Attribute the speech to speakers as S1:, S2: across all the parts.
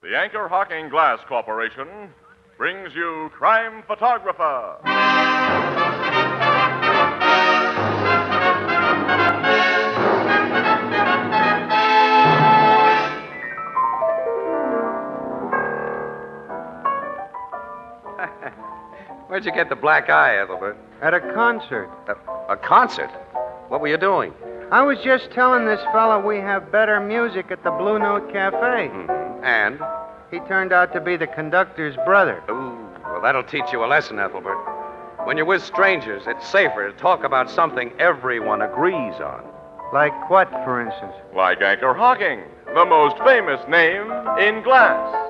S1: The Anchor Hocking Glass Corporation brings you Crime Photographer.
S2: Where'd you get the black eye, Ethelbert?
S3: At a concert.
S2: A, a concert? What were you doing?
S3: I was just telling this fellow we have better music at the Blue Note Cafe.
S2: Hmm. And?
S3: He turned out to be the conductor's brother.
S2: Ooh, well, that'll teach you a lesson, Ethelbert. When you're with strangers, it's safer to talk about something everyone agrees on.
S3: Like what, for instance?
S1: Like Anchor Hocking, the most famous name in glass.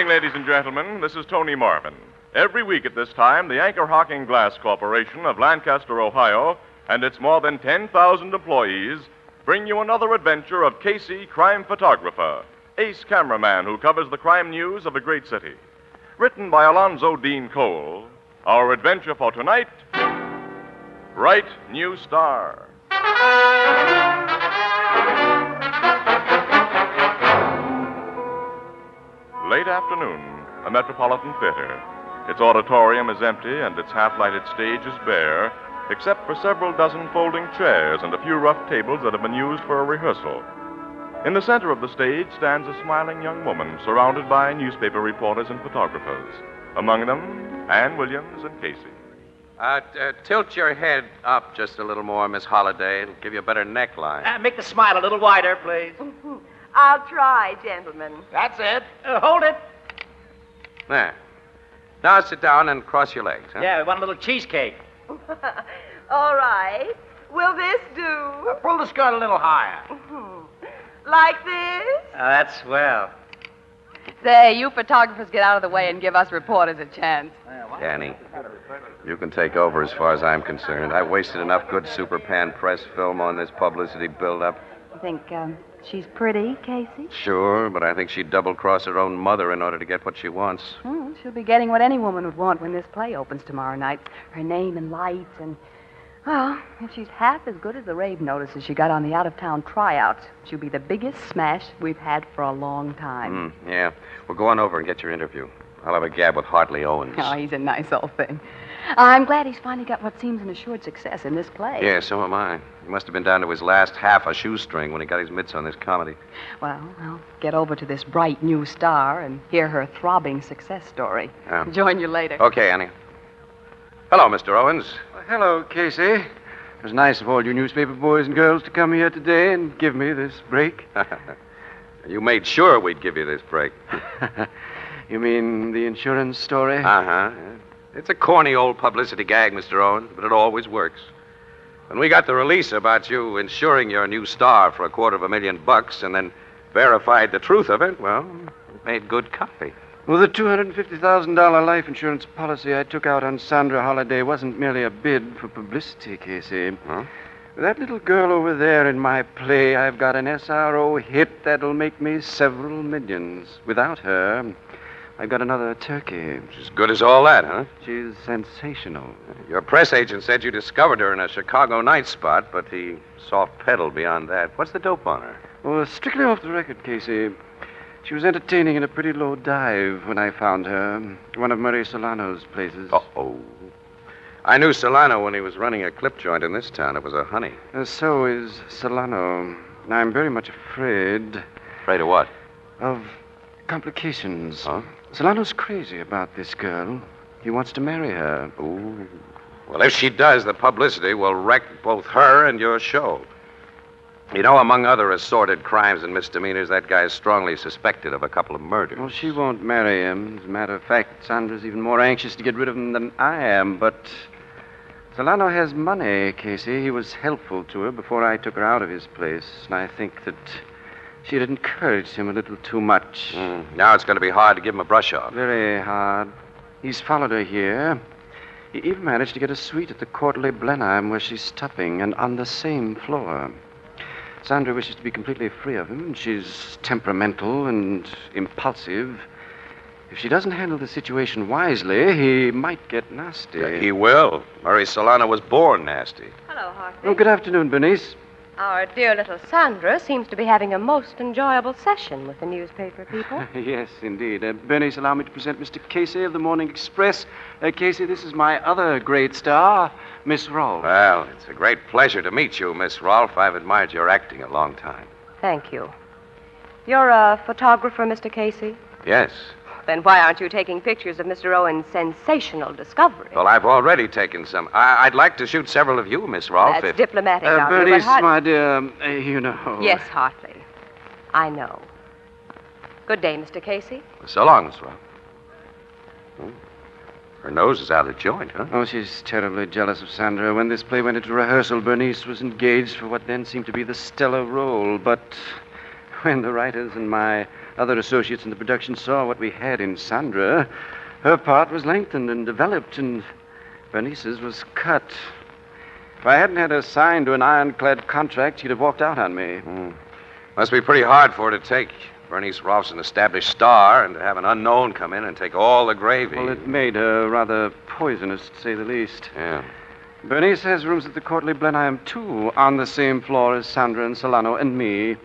S1: Evening, ladies and gentlemen. This is Tony Marvin. Every week at this time, the Anchor Hocking Glass Corporation of Lancaster, Ohio, and its more than 10,000 employees bring you another adventure of Casey, crime photographer, ace cameraman who covers the crime news of a great city. Written by Alonzo Dean Cole, our adventure for tonight Bright New Star. Late afternoon, a Metropolitan Theater. Its auditorium is empty and its half lighted stage is bare, except for several dozen folding chairs and a few rough tables that have been used for a rehearsal. In the center of the stage stands a smiling young woman surrounded by newspaper reporters and photographers. Among them, Ann Williams and Casey.
S2: Uh, t- uh, tilt your head up just a little more, Miss Holliday. It'll give you a better neckline.
S4: Uh, make the smile a little wider, please.
S5: I'll try, gentlemen.
S4: That's it. Uh, hold it.
S2: There. Now sit down and cross your legs. Huh?
S4: Yeah, we want a little cheesecake.
S5: All right. Will this do?
S4: Uh, pull the skirt a little higher.
S5: Like this?
S4: Uh, that's swell.
S6: Say, you photographers get out of the way and give us reporters a chance.
S2: Danny, you can take over as far as I'm concerned. I wasted enough good super pan press film on this publicity build-up.
S6: You think um, she's pretty, Casey?
S2: Sure, but I think she'd double cross her own mother in order to get what she wants.
S6: Hmm, she'll be getting what any woman would want when this play opens tomorrow night. Her name and lights and. Well, if she's half as good as the rave notices she got on the out of town tryouts, she'll be the biggest smash we've had for a long time.
S2: Hmm, yeah. Well, go on over and get your interview. I'll have a gab with Hartley Owens.
S6: Oh, he's a nice old thing. I'm glad he's finally got what seems an assured success in this play.
S2: Yeah, so am I. He must have been down to his last half a shoestring when he got his mitts on this comedy.
S6: Well, I'll get over to this bright new star and hear her throbbing success story.
S2: Yeah.
S6: Join you later.
S2: Okay, Annie. Hello, Mr. Owens.
S3: Hello, Casey. It was nice of all you newspaper boys and girls to come here today and give me this break.
S2: you made sure we'd give you this break.
S3: you mean the insurance story?
S2: Uh huh. It's a corny old publicity gag, Mr. Owens, but it always works. When we got the release about you insuring your new star for a quarter of a million bucks and then verified the truth of it, well, it made good copy.
S3: Well, the $250,000 life insurance policy I took out on Sandra Holliday wasn't merely a bid for publicity, Casey.
S2: Huh?
S3: That little girl over there in my play, I've got an SRO hit that'll make me several millions. Without her, I've got another turkey.
S2: She's as good as all that, huh?
S3: She's sensational.
S2: Your press agent said you discovered her in a Chicago night spot, but he soft pedaled beyond that. What's the dope on her?
S3: Well, strictly off the record, Casey. She was entertaining in a pretty low dive when I found her. One of Murray Solano's places.
S2: Uh oh. I knew Solano when he was running a clip joint in this town. It was a honey.
S3: Uh, so is Solano. I'm very much afraid
S2: Afraid of what?
S3: of complications.
S2: Huh?
S3: Solano's crazy about this girl. He wants to marry her.
S2: Ooh. Well, if she does, the publicity will wreck both her and your show. You know, among other assorted crimes and misdemeanors, that guy is strongly suspected of a couple of murders.
S3: Well, she won't marry him. As a matter of fact, Sandra's even more anxious to get rid of him than I am. But Solano has money, Casey. He was helpful to her before I took her out of his place. And I think that she had encouraged him a little too much.
S2: Mm, Now it's going to be hard to give him a brush off.
S3: Very hard. He's followed her here. He even managed to get a suite at the Court Les Blenheim where she's stopping, and on the same floor. Sandra wishes to be completely free of him, and she's temperamental and impulsive. If she doesn't handle the situation wisely, he might get nasty.
S2: He will. Murray Solano was born nasty.
S7: Hello, Hartley.
S3: Oh, good afternoon, Bernice.
S7: Our dear little Sandra seems to be having a most enjoyable session with the newspaper people.
S3: yes, indeed. Uh, Bernice, allow me to present Mr. Casey of the Morning Express. Uh, Casey, this is my other great star, Miss Rolfe.
S2: Well, it's a great pleasure to meet you, Miss Rolfe. I've admired your acting a long time.
S7: Thank you. You're a photographer, Mr. Casey?
S2: Yes.
S7: Then why aren't you taking pictures of Mr. Owen's sensational discovery?
S2: Well, I've already taken some. I- would like to shoot several of you, Miss Rolfe.
S7: That's
S2: if...
S7: diplomatic
S3: Uh,
S7: of you, but
S3: Bernice,
S7: Hart-
S3: my dear, um, uh, you know.
S7: Yes, Hartley. I know. Good day, Mr. Casey.
S2: So long, Miss Rolfe. Hmm. Her nose is out of joint, huh?
S3: Oh, she's terribly jealous of Sandra. When this play went into rehearsal, Bernice was engaged for what then seemed to be the stellar role. But when the writers and my other associates in the production saw what we had in Sandra, her part was lengthened and developed, and Bernice's was cut. If I hadn't had her signed to an ironclad contract, she'd have walked out on me.
S2: Hmm. Must be pretty hard for her to take. Bernice Rolfe's an established star, and to have an unknown come in and take all the gravy.
S3: Well, it made her rather poisonous, to say the least.
S2: Yeah.
S3: Bernice has rooms at the Courtly Blenheim, too, on the same floor as Sandra and Solano and me.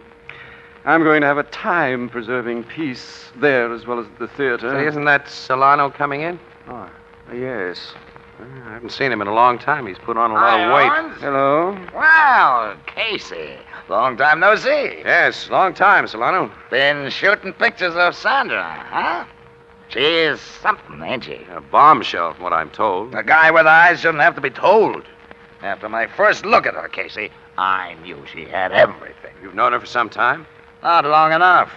S3: I'm going to have a time preserving peace there as well as at the theater.
S2: Say, isn't that Solano coming in?
S3: Oh, yes.
S2: I haven't seen him in a long time. He's put on a lot of weight.
S3: Hello.
S8: Well, Casey. Long time no see.
S2: Yes, long time, Solano.
S8: Been shooting pictures of Sandra, huh? She is something, ain't she?
S2: A bombshell, from what I'm told.
S8: A guy with eyes shouldn't have to be told. After my first look at her, Casey, I knew she had everything.
S2: You've known her for some time?
S8: Not long enough.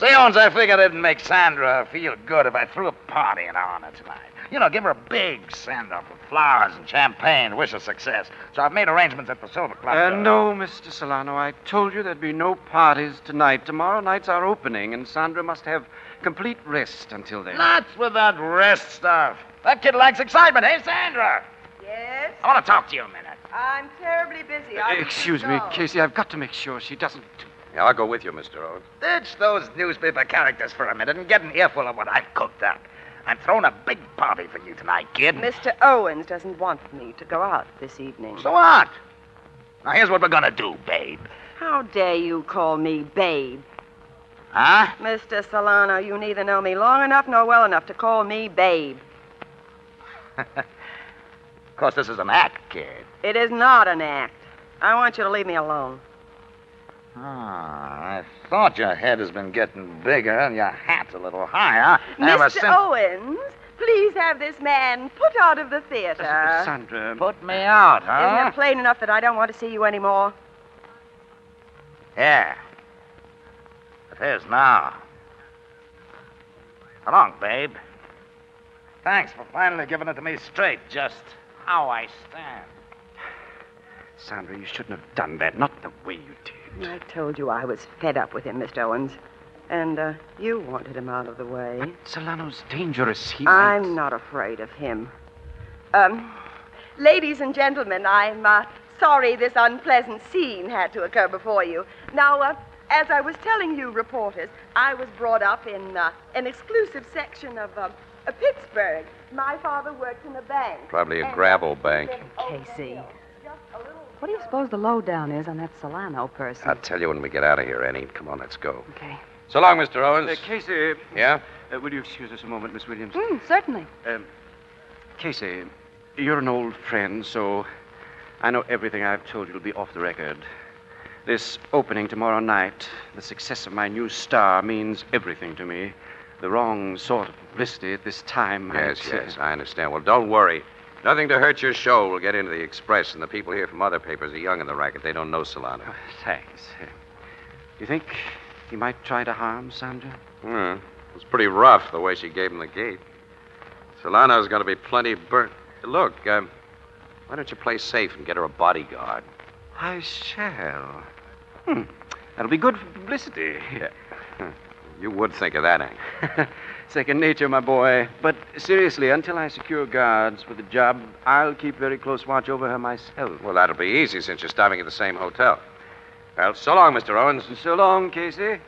S8: Say, Owens, I figured it'd make Sandra feel good if I threw a party in her honor tonight. You know, give her a big send off with flowers and champagne, wish her success. So I've made arrangements at the Silver Club.
S3: Uh, no, Mr. Solano. I told you there'd be no parties tonight. Tomorrow night's our opening, and Sandra must have complete rest until then.
S8: Nuts with that rest stuff. That kid likes excitement. Hey, Sandra,
S5: Yes?
S8: I want to talk to you a minute.
S5: I'm terribly busy. I
S3: Excuse me, Casey. I've got to make sure she doesn't.
S2: Yeah, I'll go with you, Mr. Owens.
S8: Ditch those newspaper characters for a minute and get an earful of what I've cooked up. I'm throwing a big party for you tonight, kid.
S7: Mr. Owens doesn't want me to go out this evening.
S8: So what? Now, here's what we're going to do, babe.
S7: How dare you call me babe?
S8: Huh?
S7: Mr. Solano, you neither know me long enough nor well enough to call me babe.
S8: Of course, this is an act, kid.
S7: It is not an act. I want you to leave me alone.
S8: Ah, I thought your head has been getting bigger and your hat's a little higher
S5: Mr.
S8: since.
S5: Owens, please have this man put out of the theater.
S3: Sandra.
S8: Put me out, huh?
S7: Isn't it plain enough that I don't want to see you anymore?
S8: Yeah. It is now. So long, babe. Thanks for finally giving it to me straight, just how I stand.
S3: Sandra, you shouldn't have done that. Not the way you did.
S7: I told you I was fed up with him, Mr. Owens. And uh, you wanted him out of the way.
S3: Solano's dangerous. He
S7: I'm
S3: might-
S7: not afraid of him.
S5: Um, ladies and gentlemen, I'm uh, sorry this unpleasant scene had to occur before you. Now, uh, as I was telling you, reporters, I was brought up in uh, an exclusive section of uh, uh, Pittsburgh. My father worked in a bank.
S2: Probably a gravel bank.
S5: then over the
S6: Casey.
S5: Hill, just a little
S6: What do you suppose the lowdown is on that Solano person?
S2: I'll tell you when we get out of here, Annie. Come on, let's go.
S6: Okay.
S2: So long, Mr. Owens.
S3: Uh, Casey.
S2: Yeah?
S3: Uh, will you excuse us a moment, Miss Williams?
S6: Hmm, certainly.
S3: Um, Casey, you're an old friend, so I know everything I've told you will be off the record. This opening tomorrow night, the success of my new star, means everything to me. The wrong sort of publicity at this time.
S2: Yes,
S3: might, uh,
S2: yes, I understand. Well, don't worry. Nothing to hurt your show. We'll get into the Express, and the people here from other papers are young in the racket. They don't know Solano.
S3: oh, thanks. Uh, You think he might try to harm Sandra?
S2: Hmm. It was pretty rough the way she gave him the gate. Solano's going to be plenty burnt. Look, um, why don't you play safe and get her a bodyguard?
S3: I shall. Hmm. That'll be good for publicity.
S2: You would think of that, Hank.
S3: Second nature, my boy. But seriously, until I secure guards for the job, I'll keep very close watch over her myself.
S2: Well, that'll be easy since you're stopping at the same hotel. Well, so long, Mr. Owens.
S3: So long, Casey.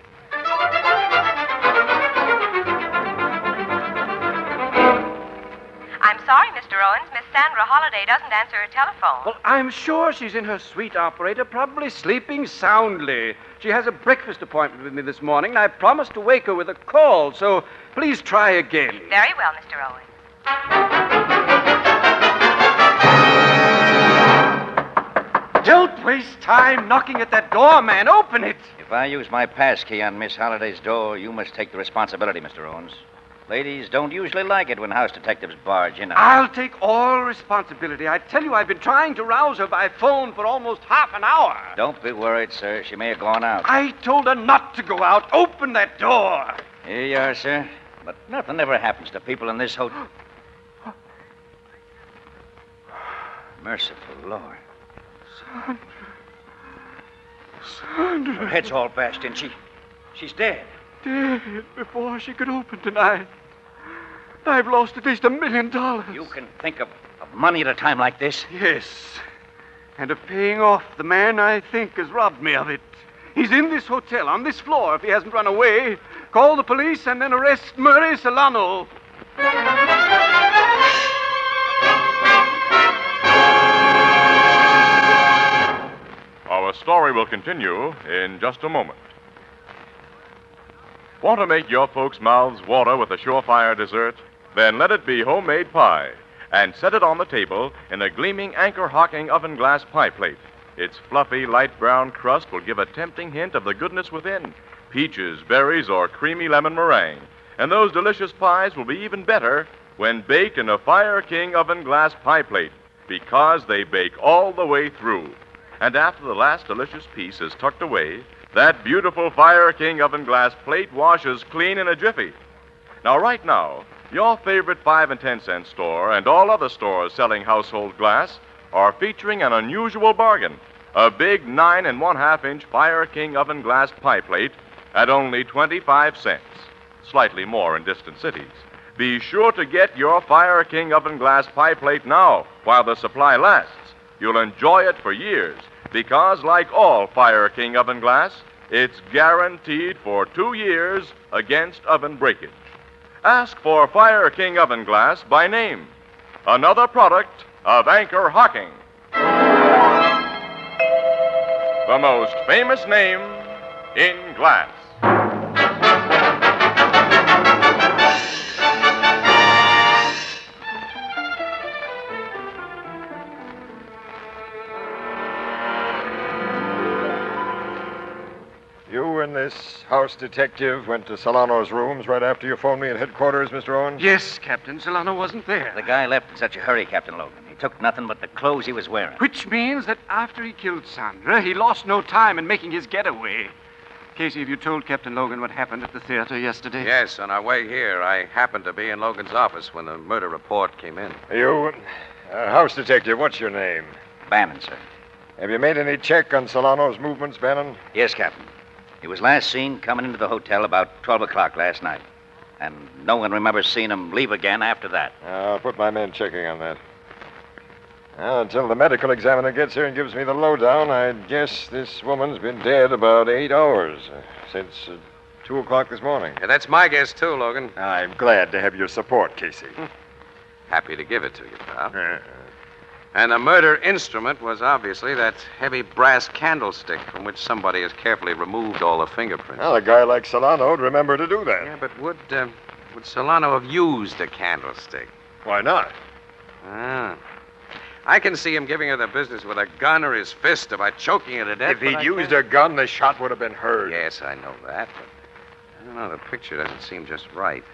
S7: Sandra Holliday doesn't answer her telephone.
S3: Well, I'm sure she's in her suite, operator, probably sleeping soundly. She has a breakfast appointment with me this morning, and I promised to wake her with a call, so please try again.
S7: Very well, Mr. Owens.
S3: Don't waste time knocking at that door, man. Open it.
S9: If I use my pass key on Miss Holliday's door, you must take the responsibility, Mr. Owens. Ladies don't usually like it when house detectives barge in.
S3: I'll take all responsibility. I tell you, I've been trying to rouse her by phone for almost half an hour.
S9: Don't be worried, sir. She may have gone out.
S3: I told her not to go out. Open that door.
S9: Here you are, sir. But nothing ever happens to people in this hotel. Merciful Lord.
S3: Sandra.
S9: Her head's all bashed in. She, she's dead.
S3: Dead before she could open tonight. I've lost at least a million dollars.
S9: You can think of, of money at a time like this.
S3: Yes. And of paying off the man I think has robbed me of it. He's in this hotel, on this floor, if he hasn't run away. Call the police and then arrest Murray Solano.
S1: Our story will continue in just a moment. Want to make your folks' mouths water with a surefire dessert? Then let it be homemade pie and set it on the table in a gleaming anchor hocking oven glass pie plate. Its fluffy light brown crust will give a tempting hint of the goodness within peaches, berries, or creamy lemon meringue. And those delicious pies will be even better when baked in a Fire King oven glass pie plate because they bake all the way through. And after the last delicious piece is tucked away, that beautiful Fire King oven glass plate washes clean in a jiffy. Now, right now, your favorite 5 and 10 cent store and all other stores selling household glass are featuring an unusual bargain a big 9 and 1 half inch Fire King oven glass pie plate at only 25 cents, slightly more in distant cities. Be sure to get your Fire King oven glass pie plate now while the supply lasts. You'll enjoy it for years because, like all Fire King oven glass, it's guaranteed for two years against oven breakage. Ask for Fire King oven glass by name. Another product of Anchor Hocking. The most famous name in glass.
S10: You and this house detective went to Solano's rooms right after you phoned me at headquarters, Mr. Owens?
S3: Yes, Captain. Solano wasn't there.
S9: The guy left in such a hurry, Captain Logan. He took nothing but the clothes he was wearing.
S3: Which means that after he killed Sandra, he lost no time in making his getaway. Casey, have you told Captain Logan what happened at the theater yesterday?
S2: Yes, on our way here, I happened to be in Logan's office when the murder report came in.
S10: You, uh, house detective, what's your name?
S9: Bannon, sir.
S10: Have you made any check on Solano's movements, Bannon?
S9: Yes, Captain. He was last seen coming into the hotel about 12 o'clock last night. And no one remembers seeing him leave again after that.
S10: I'll put my men checking on that. Well, until the medical examiner gets here and gives me the lowdown, I guess this woman's been dead about eight hours uh, since uh, two o'clock this morning.
S2: Yeah, that's my guess, too, Logan.
S10: I'm glad to have your support, Casey.
S2: Happy to give it to you, pal.
S10: Uh,
S2: And the murder instrument was obviously that heavy brass candlestick from which somebody has carefully removed all the fingerprints.
S10: well, a guy like Solano would remember to do that.
S2: Yeah, but would uh, would Solano have used a candlestick?
S10: Why not?
S2: Ah. I can see him giving her the business with a gun or his fist or by choking her to death.
S10: If he'd used a gun, the shot would have been heard.
S2: Yes, I know that, but I don't know. The picture doesn't seem just right.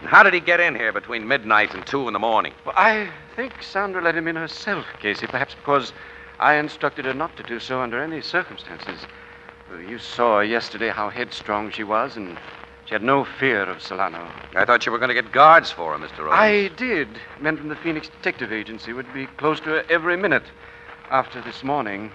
S2: And how did he get in here between midnight and two in the morning?
S3: Well, I think Sandra let him in herself, Casey, perhaps because I instructed her not to do so under any circumstances. You saw yesterday how headstrong she was, and she had no fear of Solano.
S2: I thought you were going to get guards for her, Mr. Owens.
S3: I did. Men from the Phoenix Detective Agency would be close to her every minute after this morning.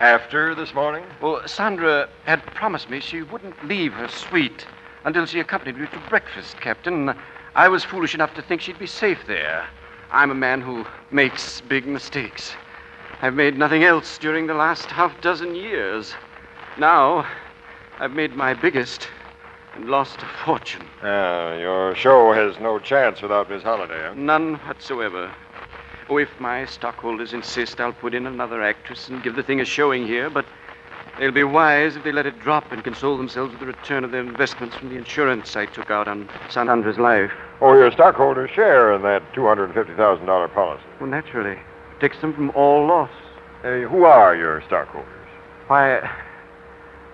S10: After this morning?
S3: Well, Sandra had promised me she wouldn't leave her suite until she accompanied me to breakfast, Captain. I was foolish enough to think she'd be safe there. I'm a man who makes big mistakes. I've made nothing else during the last half dozen years. now, I've made my biggest and lost a fortune.
S10: Ah, your show has no chance without Miss Holliday, huh?
S3: None whatsoever. Oh, if my stockholders insist, I'll put in another actress and give the thing a showing here, but they'll be wise if they let it drop and console themselves with the return of their investments from the insurance I took out on Sandra's life.
S10: Or your stockholders share in that $250,000 policy.
S3: Well, naturally. Protects them from all loss.
S10: Hey, who are your stockholders?
S3: Why,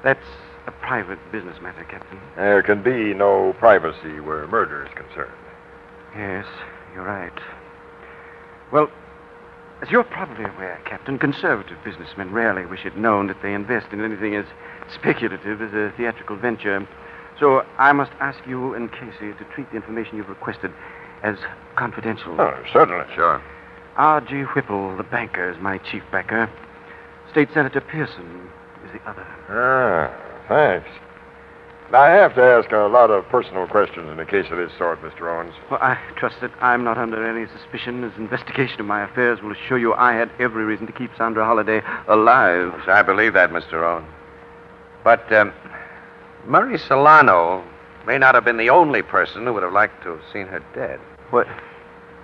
S3: that's a private business matter, Captain.
S10: There can be no privacy where murder is concerned.
S3: Yes, you're right. Well, as you're probably aware, Captain, conservative businessmen rarely wish it known that they invest in anything as speculative as a theatrical venture. So I must ask you and Casey to treat the information you've requested as confidential.
S10: Oh, certainly.
S2: Sure.
S3: R.G. Whipple, the banker, is my chief backer. State Senator Pearson is the other.
S10: Ah, thanks. Now, I have to ask a lot of personal questions in a case of this sort, Mr. Owens.
S3: Well, I trust that I'm not under any suspicion, as investigation of my affairs will assure you I had every reason to keep Sandra Holliday alive.
S2: Yes, I believe that, Mr. Owen. But um, Murray Solano may not have been the only person who would have liked to have seen her dead.
S3: What?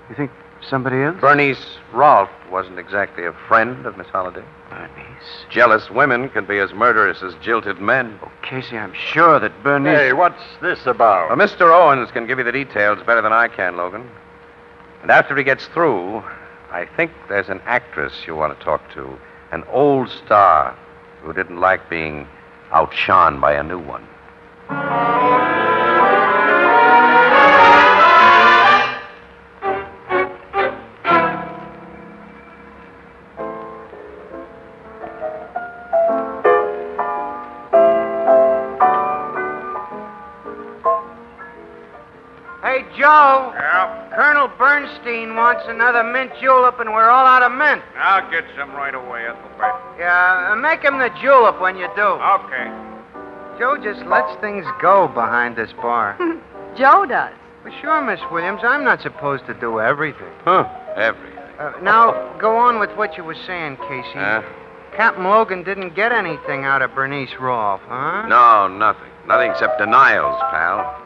S3: You think somebody else?
S2: Bernice Rolfe wasn't exactly a friend of Miss Holliday.
S3: Bernice.
S2: Jealous women can be as murderous as jilted men.
S3: Oh, Casey, I'm sure that Bernice.
S10: Hey, what's this about?
S2: Well, Mr. Owens can give you the details better than I can, Logan. And after he gets through, I think there's an actress you want to talk to, an old star who didn't like being outshone by a new one.
S11: Bernstein wants another mint julep, and we're all out of mint.
S8: I'll get some right away, Ethelbert.
S11: Yeah, uh, make him the julep when you do.
S8: Okay.
S11: Joe just lets things go behind this bar.
S6: Joe does.
S11: well, sure, Miss Williams. I'm not supposed to do everything.
S2: Huh? Everything.
S11: Uh, now, go on with what you were saying, Casey.
S2: Uh,
S11: Captain Logan didn't get anything out of Bernice Rolfe, huh?
S2: no, nothing. Nothing except denials, pal.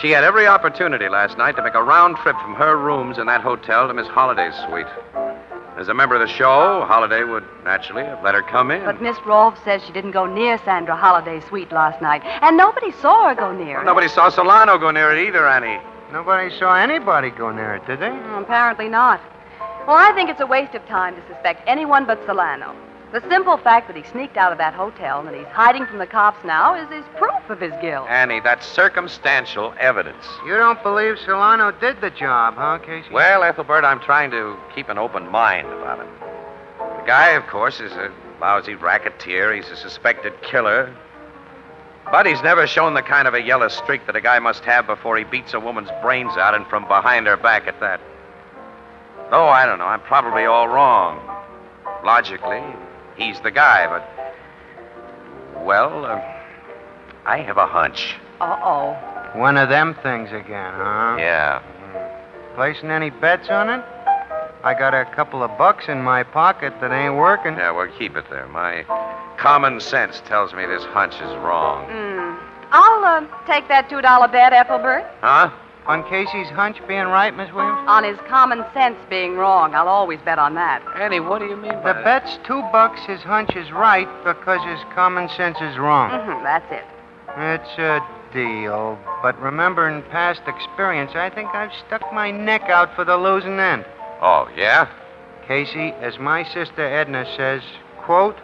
S2: She had every opportunity last night to make a round trip from her rooms in that hotel to Miss Holliday's suite. As a member of the show, Holliday would naturally have let her come in.
S6: But Miss Rolfe says she didn't go near Sandra Holliday's suite last night, and nobody saw her go near
S2: Well,
S6: it.
S2: nobody saw Solano go near it either, Annie.
S11: Nobody saw anybody go near it, did they?
S6: Mm, Apparently not. Well, I think it's a waste of time to suspect anyone but Solano. The simple fact that he sneaked out of that hotel and that he's hiding from the cops now is, is proof of his guilt.
S2: Annie, that's circumstantial evidence.
S11: You don't believe Solano did the job, huh, Casey?
S2: Well, Ethelbert, I'm trying to keep an open mind about it. The guy, of course, is a lousy racketeer. He's a suspected killer. But he's never shown the kind of a yellow streak that a guy must have before he beats a woman's brains out and from behind her back at that. Oh, I don't know. I'm probably all wrong. Logically, he's the guy, but. Well, uh, I have a hunch.
S6: Uh oh.
S11: One of them things again, huh?
S2: Yeah.
S11: Placing any bets on it? I got a couple of bucks in my pocket that ain't working.
S2: Yeah, well, keep it there. My common sense tells me this hunch is wrong.
S6: Mm. I'll uh, take that $2 bet, Ethelbert.
S2: Huh?
S11: On Casey's hunch being right, Miss Williams?
S6: On his common sense being wrong. I'll always bet on that.
S2: Annie, what do you mean by
S11: The bet's two bucks, his hunch is right because his common sense is wrong.
S6: hmm that's it.
S11: It's a deal. But remember, in past experience, I think I've stuck my neck out for the losing end.
S2: Oh, yeah?
S11: Casey, as my sister Edna says, quote,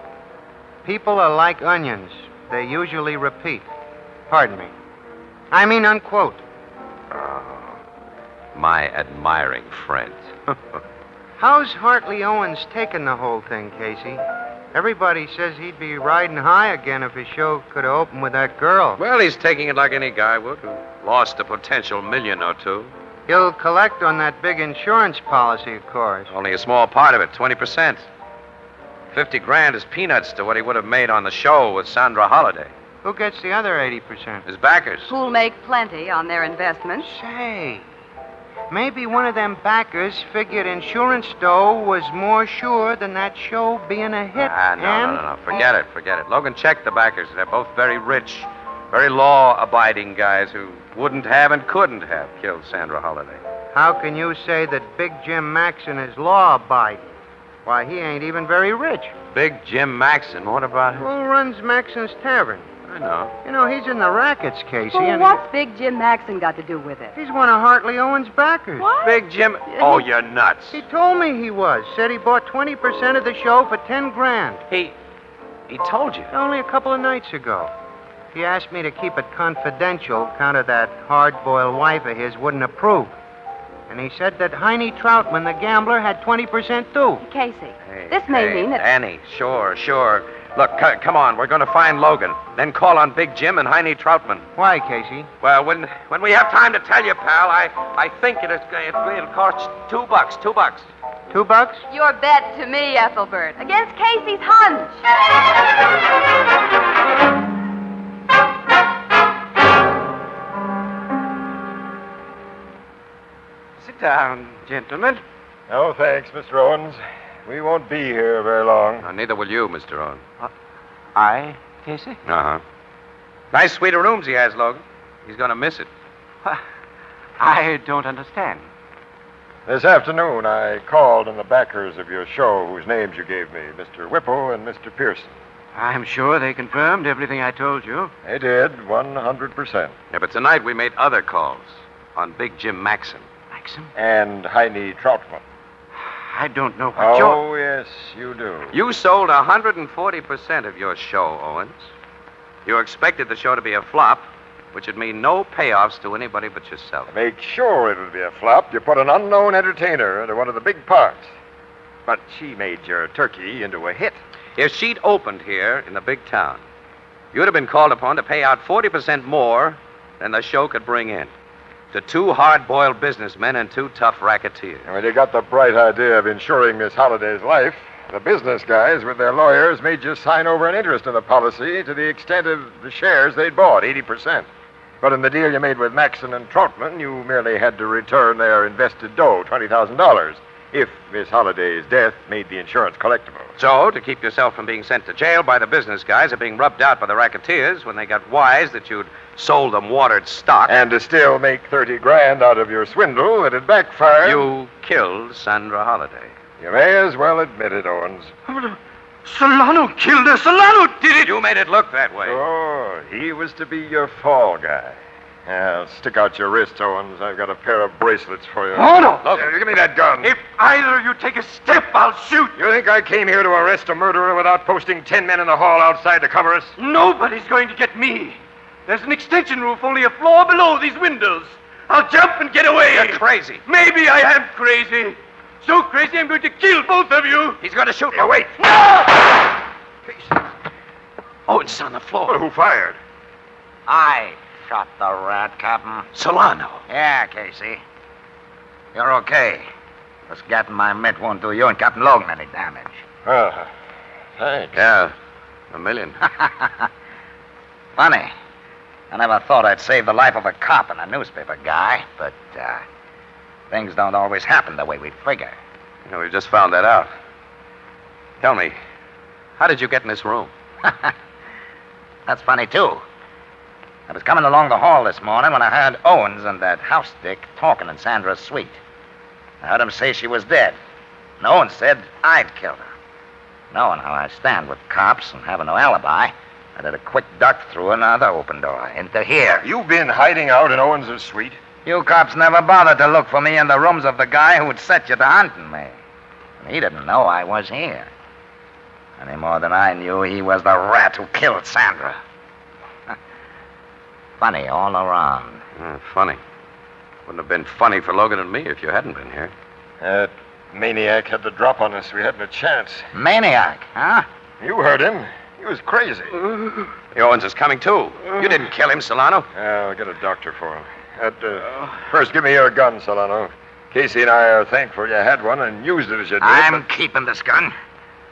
S11: people are like onions. They usually repeat. Pardon me. I mean, unquote.
S2: Oh, my admiring friend.
S11: How's Hartley Owens taking the whole thing, Casey? Everybody says he'd be riding high again if his show could have opened with that girl.
S2: well, he's taking it like any guy would who lost a potential million or two.
S11: He'll collect on that big insurance policy, of course.
S2: Only a small part of it, 20%. 50 grand is peanuts to what he would have made on the show with Sandra Holliday.
S11: Who gets the other 80%?
S2: His backers.
S6: Who'll make plenty on their investments.
S11: Say, Maybe one of them backers figured insurance dough was more sure than that show being a hit.
S2: Ah, no,
S11: and...
S2: no, no, no. Forget it, forget it. Logan check the backers. They're both very rich, very law abiding guys who wouldn't have and couldn't have killed Sandra Holliday.
S11: How can you say that Big Jim Maxon is law abiding? Why, he ain't even very rich.
S2: Big Jim Maxon, what about him?
S11: Who runs Maxon's Tavern?
S2: I know.
S11: You know, he's in the rackets, Casey.
S6: Well,
S11: and
S6: what's Big Jim Maxon got to do with it?
S11: He's one of Hartley Owen's backers.
S6: What?
S2: Big Jim. Oh, you're nuts.
S11: He told me he was. Said he bought 20% of the show for 10 grand.
S2: He. He told you.
S11: Only a couple of nights ago. He asked me to keep it confidential, count of that hard-boiled wife of his wouldn't approve. And he said that Heine Troutman, the gambler, had 20% too.
S6: Casey,
S2: Hey,
S6: this may
S2: hey,
S6: mean that.
S2: Annie, sure, sure. Look, c- come on. We're going to find Logan. Then call on Big Jim and Heine Troutman.
S11: Why, Casey?
S2: Well, when when we have time to tell you, pal, I, I think it is, it, it'll cost two bucks. Two bucks.
S11: Two bucks?
S6: Your bet to me, Ethelbert, against Casey's hunch.
S3: Sit down, gentlemen.
S10: No, thanks, Mr. Owens. We won't be here very long.
S2: Uh, neither will you, Mr. Owen.
S3: I, Casey?
S2: Uh huh. Nice suite of rooms he has, Logan. He's going to miss it.
S3: I don't understand.
S10: This afternoon, I called on the backers of your show, whose names you gave me, Mr. Whipple and Mr. Pearson.
S3: I'm sure they confirmed everything I told you.
S10: They did, 100%.
S2: Yeah, but tonight we made other calls on Big Jim Maxon.
S3: Maxon?
S10: And Heine Troutman.
S3: I don't know what you're.
S10: Oh, yes, you do.
S2: You sold 140% of your show, Owens. You expected the show to be a flop, which would mean no payoffs to anybody but yourself.
S10: Make sure it would be a flop, you put an unknown entertainer into one of the big parts. But she made your turkey into a hit.
S2: If she'd opened here in the big town, you'd have been called upon to pay out 40% more than the show could bring in. To two hard boiled businessmen and two tough racketeers.
S10: And when you got the bright idea of insuring Miss Holliday's life, the business guys with their lawyers made you sign over an interest in the policy to the extent of the shares they'd bought, 80%. But in the deal you made with Maxon and Troutman, you merely had to return their invested dough, $20,000, if Miss Holliday's death made the insurance collectible.
S2: So, to keep yourself from being sent to jail by the business guys or being rubbed out by the racketeers when they got wise that you'd sold them watered stock,
S10: And to still make 30 grand out of your swindle that had backfired.
S2: you killed Sandra Holliday.
S10: You may as well admit it, Owens.
S3: Oh, uh, Solano killed her. Solano did it.
S2: You made it look that way.
S10: Oh, he was to be your fall guy. Yeah, stick out your wrists, Owens. I've got a pair of bracelets for you.
S3: Oh, no.
S10: Look, give me that gun.
S3: If either of you take a step, I'll shoot.
S10: You think I came here to arrest a murderer without posting ten men in the hall outside to cover us?
S3: Nobody's going to get me. There's an extension roof only a floor below these windows. I'll jump and get away.
S2: You're crazy.
S3: Maybe I am crazy. So crazy I'm going to kill both of you.
S2: He's going to shoot
S10: Now, wait. No! Peace.
S2: Oh, it's on the floor.
S10: Well, who fired?
S8: I shot the rat, Captain.
S2: Solano.
S8: Yeah, Casey. You're okay. This gat in my mitt won't do you and Captain Logan any damage.
S10: Ah, thanks.
S2: Yeah, a million.
S8: Funny. I never thought I'd save the life of a cop and a newspaper guy, but uh, things don't always happen the way we figure.
S2: You know, we just found that out. Tell me, how did you get in this room?
S8: That's funny, too. I was coming along the hall this morning when I heard Owens and that house dick talking in Sandra's suite. I heard him say she was dead. And Owens said I'd killed her. Knowing how I stand with cops and having no alibi, I did a quick duck through another open door into here.
S10: You've been hiding out in Owens' suite?
S8: You cops never bothered to look for me in the rooms of the guy who'd set you to hunting me. And he didn't know I was here. Any more than I knew he was the rat who killed Sandra. Funny all around.
S2: Uh, funny. Wouldn't have been funny for Logan and me if you hadn't been here.
S10: That maniac had the drop on us. We hadn't a chance.
S8: Maniac, huh?
S10: You heard him. He was crazy.
S2: The Owens is coming too. You didn't kill him, Solano.
S10: I'll get a doctor for him. That, uh, first, give me your gun, Solano. Casey and I are thankful you had one and used it as you did.
S8: I'm
S10: but-
S8: keeping this gun.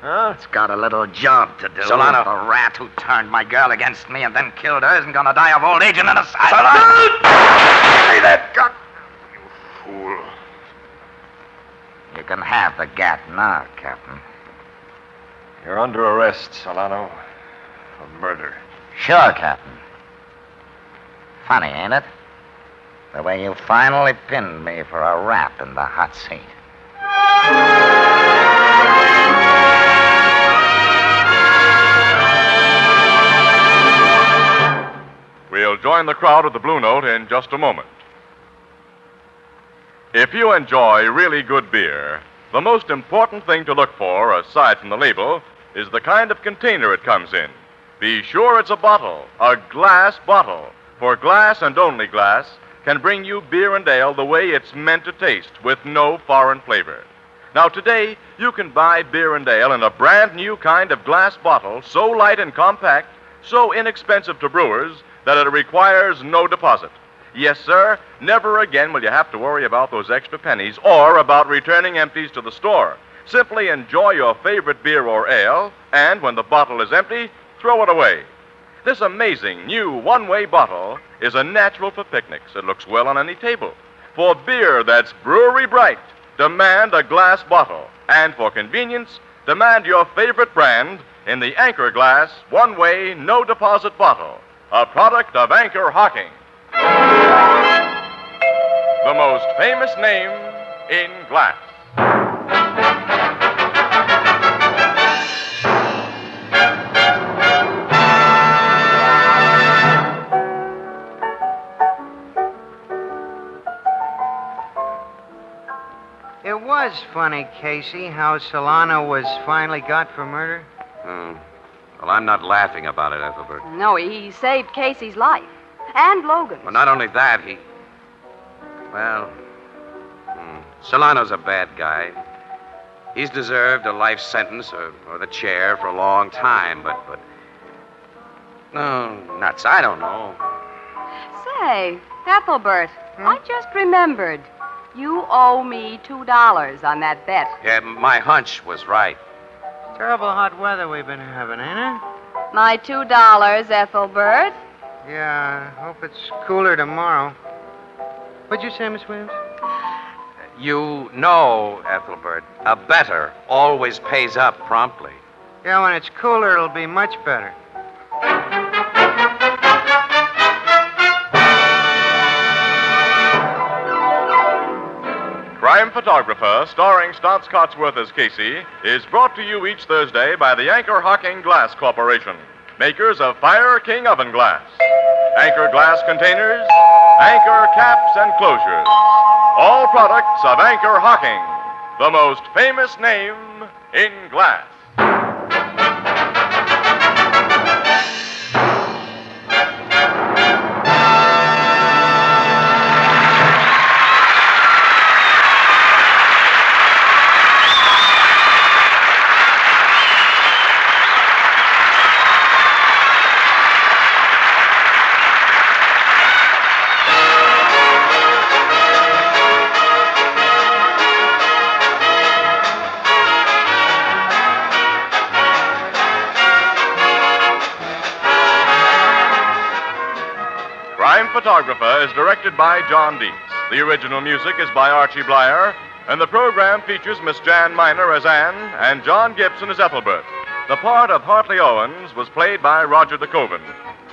S10: Huh?
S8: It's got a little job to do.
S2: Solano.
S8: The rat who turned my girl against me and then killed her isn't gonna die of old age in an asylum.
S2: Solano!
S10: Give me that gun. You fool.
S8: You can have the gat now, Captain.
S10: You're under arrest, Solano, for murder.
S8: Sure, Captain. Funny, ain't it? The way you finally pinned me for a rap in the hot seat.
S1: We'll join the crowd at the Blue Note in just a moment. If you enjoy really good beer, the most important thing to look for, aside from the label, is the kind of container it comes in. Be sure it's a bottle, a glass bottle, for glass and only glass can bring you beer and ale the way it's meant to taste, with no foreign flavor. Now, today, you can buy beer and ale in a brand new kind of glass bottle, so light and compact, so inexpensive to brewers, that it requires no deposit. Yes, sir, never again will you have to worry about those extra pennies or about returning empties to the store. Simply enjoy your favorite beer or ale, and when the bottle is empty, throw it away. This amazing new one way bottle is a natural for picnics. It looks well on any table. For beer that's brewery bright, demand a glass bottle. And for convenience, demand your favorite brand in the Anchor Glass one way, no deposit bottle, a product of Anchor Hocking. The most famous name in glass.
S11: Was funny, Casey, how Solano was finally got for murder.
S2: Oh. Well, I'm not laughing about it, Ethelbert.
S6: No, he saved Casey's life. And Logan's.
S2: Well, not only that, he. Well, hmm, Solano's a bad guy. He's deserved a life sentence or, or the chair for a long time, but, but. No, nuts. I don't know.
S6: Say, Ethelbert, I just remembered. You owe me two dollars on that bet.
S2: Yeah, my hunch was right.
S11: Terrible hot weather we've been having, ain't it?
S6: My two dollars, Ethelbert.
S11: Yeah, I hope it's cooler tomorrow. What'd you say, Miss Williams?
S2: You know, Ethelbert, a better always pays up promptly.
S11: Yeah, when it's cooler, it'll be much better.
S1: Crime Photographer, starring Staats Cotsworth as Casey, is brought to you each Thursday by the Anchor Hocking Glass Corporation, makers of Fire King Oven Glass. Anchor glass containers, anchor caps and closures. All products of Anchor Hocking, the most famous name in glass. Photographer is directed by John Dietz. The original music is by Archie Bleyer, and the program features Miss Jan Miner as Ann and John Gibson as Ethelbert. The part of Hartley Owens was played by Roger DeKoven.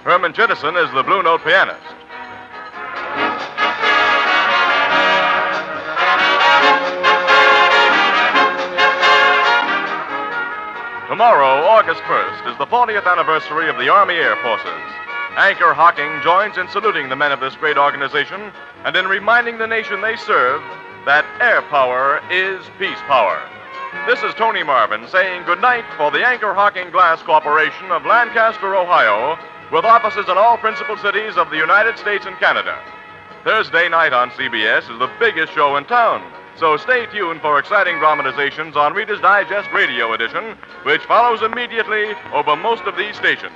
S1: Herman Chittison is the Blue Note pianist. Tomorrow, August 1st, is the 40th anniversary of the Army Air Forces. Anchor Hocking joins in saluting the men of this great organization and in reminding the nation they serve that air power is peace power. This is Tony Marvin saying goodnight for the Anchor Hocking Glass Corporation of Lancaster, Ohio, with offices in all principal cities of the United States and Canada. Thursday night on CBS is the biggest show in town, so stay tuned for exciting dramatizations on Reader's Digest Radio Edition, which follows immediately over most of these stations.